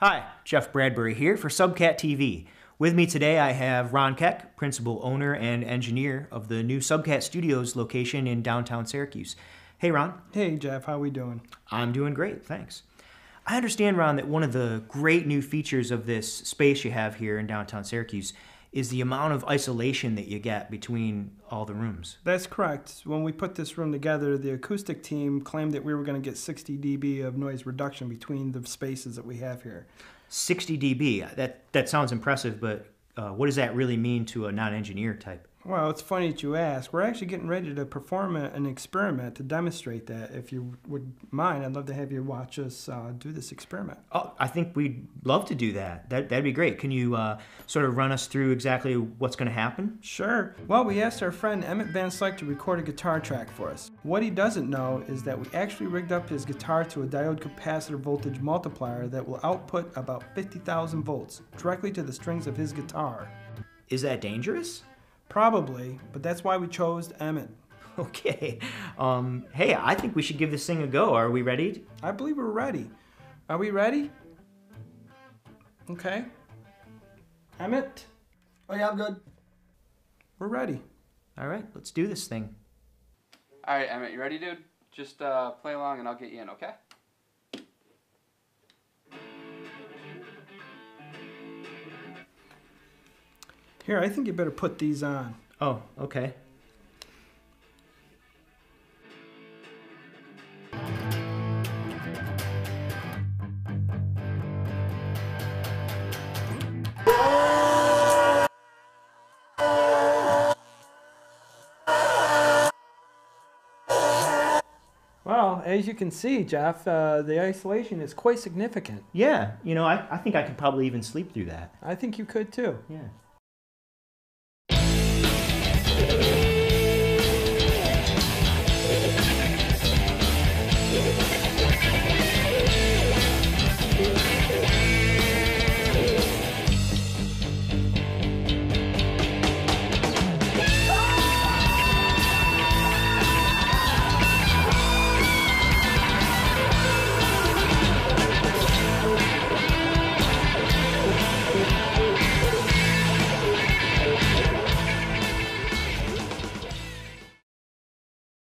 Hi, Jeff Bradbury here for SubCat TV. With me today I have Ron Keck, principal owner and engineer of the new Subcat Studios location in downtown Syracuse. Hey Ron. Hey Jeff, how are we doing? I'm doing great, thanks. I understand, Ron, that one of the great new features of this space you have here in downtown Syracuse is the amount of isolation that you get between all the rooms. That's correct. When we put this room together, the acoustic team claimed that we were going to get 60 dB of noise reduction between the spaces that we have here. 60 dB. That that sounds impressive, but uh, what does that really mean to a non-engineer type? Well, it's funny that you ask. We're actually getting ready to perform an experiment to demonstrate that. If you would mind, I'd love to have you watch us uh, do this experiment. Oh, I think we'd love to do that. That that'd be great. Can you uh, sort of run us through exactly what's going to happen? Sure. Well, we asked our friend Emmett Van Slyke to record a guitar track for us. What he doesn't know is that we actually rigged up his guitar to a diode capacitor voltage multiplier that will output about 50,000 volts directly to the strings of his guitar. Is that dangerous? Probably, but that's why we chose Emmett. Okay. Um, hey, I think we should give this thing a go. Are we ready? I believe we're ready. Are we ready? Okay. Emmett? Oh yeah, I'm good. We're ready. All right, let's do this thing. All right, Emmett, you ready, dude? Just uh, play along and I'll get you in, okay? Here, I think you better put these on. Oh, okay. Well, as you can see, Jeff, uh, the isolation is quite significant. Yeah, you know, I, I think I could probably even sleep through that. I think you could too. Yeah. Thank you.